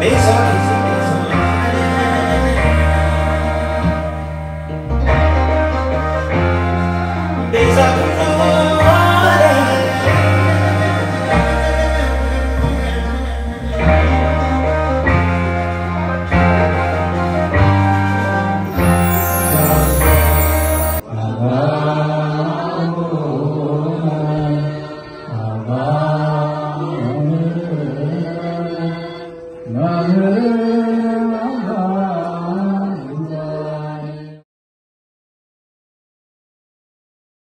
Beijo. Nana.